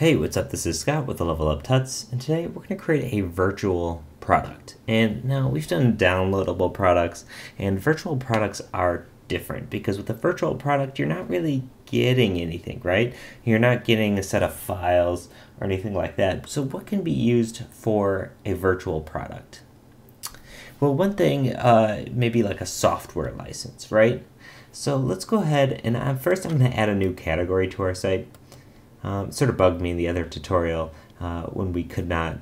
Hey, what's up? This is Scott with the Level Up Tuts, and today we're going to create a virtual product. And now we've done downloadable products, and virtual products are different because with a virtual product, you're not really getting anything, right? You're not getting a set of files or anything like that. So, what can be used for a virtual product? Well, one thing, uh, maybe like a software license, right? So let's go ahead and uh, first I'm going to add a new category to our site. Um, sort of bugged me in the other tutorial uh, when we could not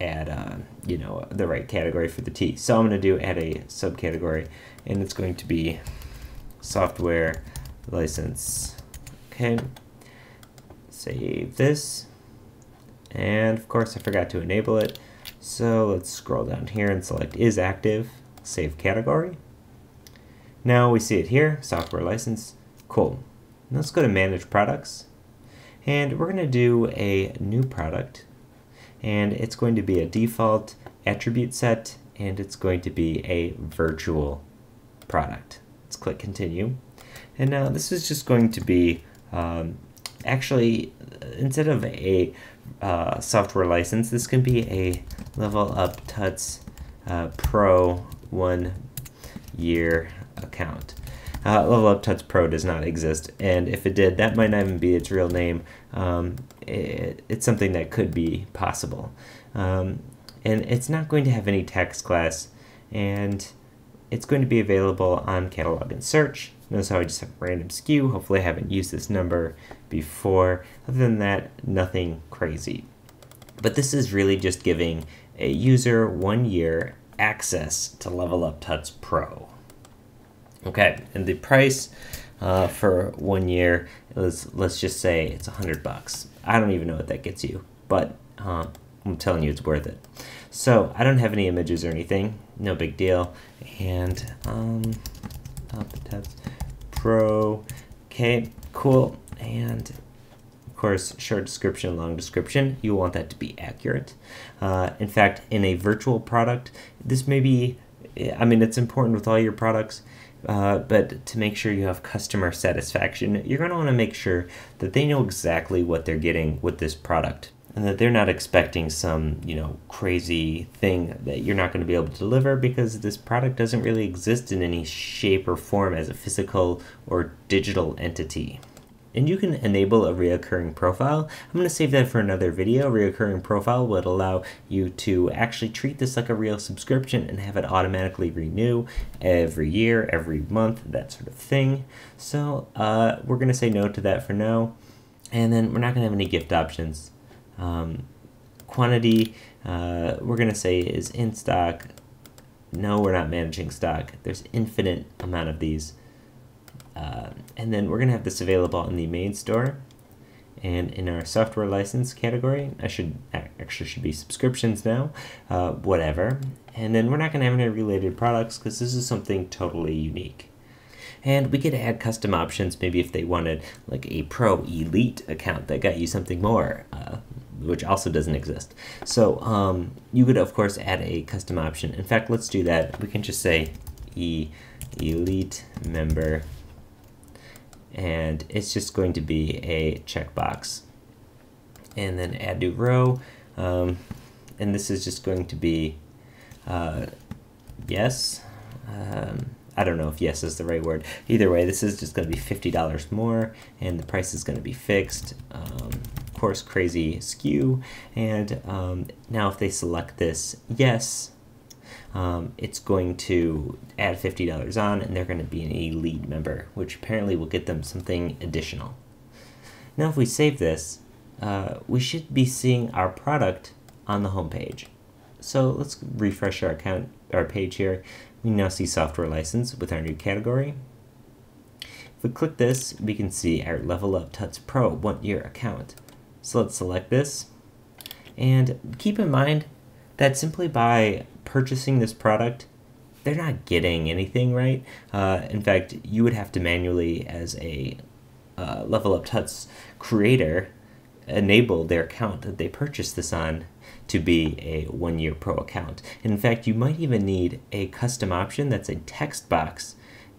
add, uh, you know, the right category for the T. So I'm going to do add a subcategory, and it's going to be software license. Okay, save this, and of course I forgot to enable it. So let's scroll down here and select is active, save category. Now we see it here, software license. Cool. Let's go to manage products and we're going to do a new product. And it's going to be a default attribute set, and it's going to be a virtual product. Let's click continue. And now this is just going to be, um, actually, instead of a uh, software license, this can be a level up tuts uh, pro one year account. Uh, Level Up Tuts Pro does not exist, and if it did, that might not even be its real name. Um, it, it's something that could be possible. Um, and it's not going to have any tax class, and it's going to be available on catalog and search. Notice how I just have random SKU. Hopefully I haven't used this number before. Other than that, nothing crazy. But this is really just giving a user one year access to Level Up Tuts Pro. Okay, and the price uh, for one year is, let's just say it's a hundred bucks. I don't even know what that gets you, but uh, I'm telling you it's worth it. So I don't have any images or anything, no big deal. And um, Pro, okay, cool. And of course, short description, long description. You want that to be accurate. Uh, in fact, in a virtual product, this may be. I mean, it's important with all your products uh, but to make sure you have customer satisfaction, you're going to want to make sure that they know exactly what they're getting with this product and that they're not expecting some, you know, crazy thing that you're not going to be able to deliver because this product doesn't really exist in any shape or form as a physical or digital entity and you can enable a reoccurring profile. I'm going to save that for another video. Reoccurring profile would allow you to actually treat this like a real subscription and have it automatically renew every year, every month, that sort of thing. So uh, we're going to say no to that for now. And then we're not going to have any gift options. Um, quantity, uh, we're going to say is in stock. No, we're not managing stock. There's infinite amount of these. Uh, and then we're going to have this available in the main store and in our software license category. I should actually should be subscriptions now, uh, whatever. And then we're not going to have any related products because this is something totally unique. And we could add custom options, maybe if they wanted like a pro elite account that got you something more, uh, which also doesn't exist. So um, you could of course add a custom option. In fact, let's do that. We can just say e elite member and it's just going to be a checkbox. And then add new row, um, and this is just going to be uh, yes. Um, I don't know if yes is the right word. Either way, this is just going to be $50 more, and the price is going to be fixed. Um, of course, crazy SKU. And um, now if they select this yes, um, it's going to add $50 on and they're going to be an elite member, which apparently will get them something additional. Now if we save this, uh, we should be seeing our product on the home page. So let's refresh our account, our page here. We now see software license with our new category. If we click this, we can see our Level Up Tuts Pro one year account. So let's select this. And keep in mind that simply by purchasing this product, they're not getting anything, right? Uh, in fact, you would have to manually, as a uh, Level Up Tuts creator, enable their account that they purchased this on to be a one year pro account. And in fact, you might even need a custom option that's a text box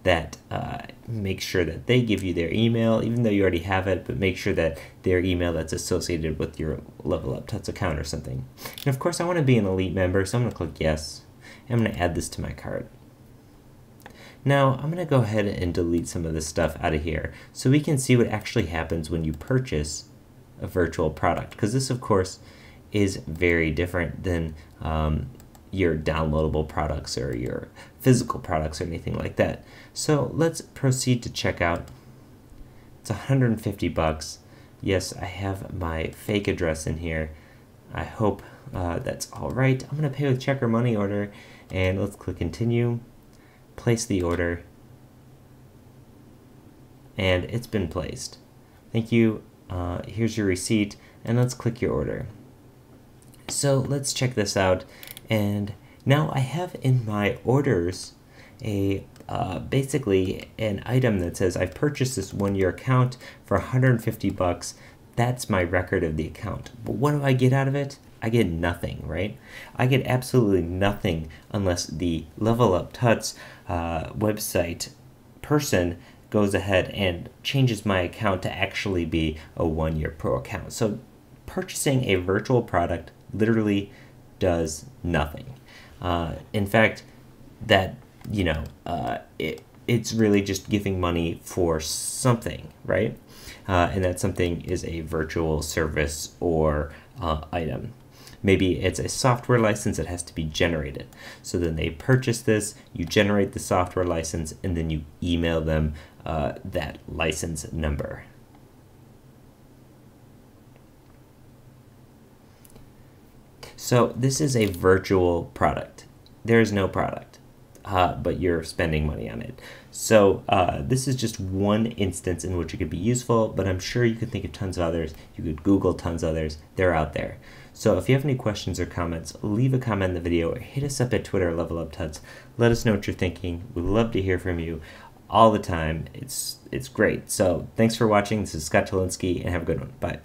that uh, make sure that they give you their email, even though you already have it, but make sure that their email that's associated with your Level Up Tuts account or something. And of course, I want to be an elite member, so I'm going to click yes. I'm going to add this to my cart. Now, I'm going to go ahead and delete some of this stuff out of here so we can see what actually happens when you purchase a virtual product. Because this, of course, is very different than um, your downloadable products or your physical products or anything like that. So let's proceed to checkout. It's 150 bucks. Yes, I have my fake address in here. I hope uh, that's all right. I'm going to pay with check or money order and let's click continue, place the order, and it's been placed. Thank you. Uh, here's your receipt and let's click your order. So let's check this out. And now I have in my orders a uh, basically an item that says I've purchased this one year account for 150 bucks. That's my record of the account. But what do I get out of it? I get nothing, right? I get absolutely nothing unless the Level Up Tuts uh, website person goes ahead and changes my account to actually be a one year pro account. So purchasing a virtual product literally does nothing. Uh, in fact, that, you know, uh, it, it's really just giving money for something, right? Uh, and that something is a virtual service or uh, item. Maybe it's a software license that has to be generated. So then they purchase this, you generate the software license, and then you email them uh, that license number. So this is a virtual product. There is no product, uh, but you're spending money on it. So uh, this is just one instance in which it could be useful, but I'm sure you could think of tons of others. You could Google tons of others. They're out there. So if you have any questions or comments, leave a comment in the video or hit us up at Twitter, Level Up Tuts. Let us know what you're thinking. We'd love to hear from you all the time. It's it's great. So thanks for watching. This is Scott Tolinski, and have a good one. Bye.